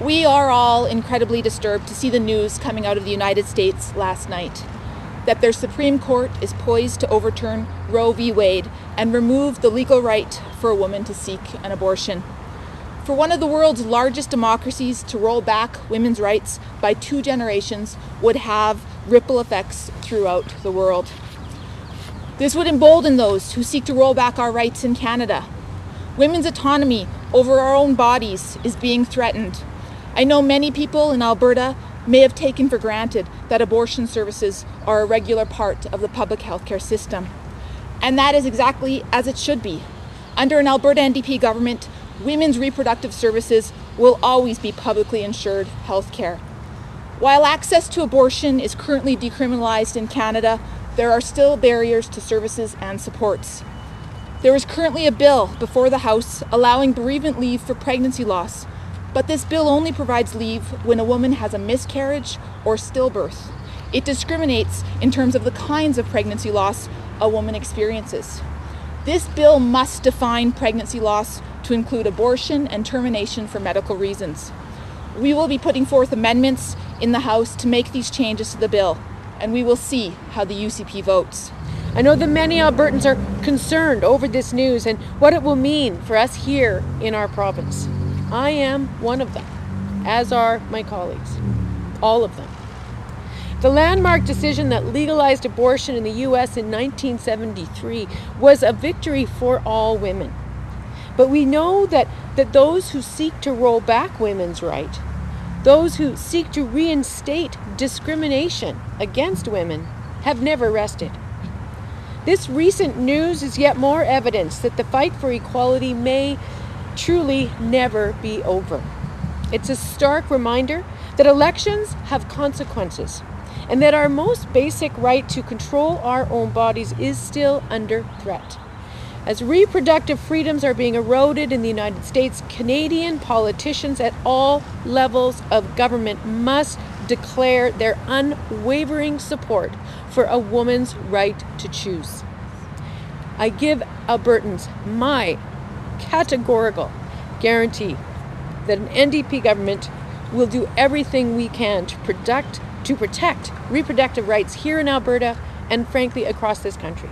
We are all incredibly disturbed to see the news coming out of the United States last night that their Supreme Court is poised to overturn Roe v. Wade and remove the legal right for a woman to seek an abortion. For one of the world's largest democracies to roll back women's rights by two generations would have ripple effects throughout the world. This would embolden those who seek to roll back our rights in Canada. Women's autonomy over our own bodies is being threatened. I know many people in Alberta may have taken for granted that abortion services are a regular part of the public health care system. And that is exactly as it should be. Under an Alberta NDP government, women's reproductive services will always be publicly insured health care. While access to abortion is currently decriminalized in Canada, there are still barriers to services and supports. There is currently a bill before the House allowing bereavement leave for pregnancy loss, but this bill only provides leave when a woman has a miscarriage or stillbirth. It discriminates in terms of the kinds of pregnancy loss a woman experiences. This bill must define pregnancy loss to include abortion and termination for medical reasons. We will be putting forth amendments in the House to make these changes to the bill and we will see how the UCP votes. I know that many Albertans are concerned over this news and what it will mean for us here in our province. I am one of them, as are my colleagues, all of them. The landmark decision that legalized abortion in the US in 1973 was a victory for all women. But we know that, that those who seek to roll back women's rights, those who seek to reinstate discrimination against women have never rested. This recent news is yet more evidence that the fight for equality may truly never be over. It's a stark reminder that elections have consequences and that our most basic right to control our own bodies is still under threat. As reproductive freedoms are being eroded in the United States, Canadian politicians at all levels of government must declare their unwavering support for a woman's right to choose. I give Albertans my categorical guarantee that an NDP government will do everything we can to protect, to protect reproductive rights here in Alberta and frankly across this country.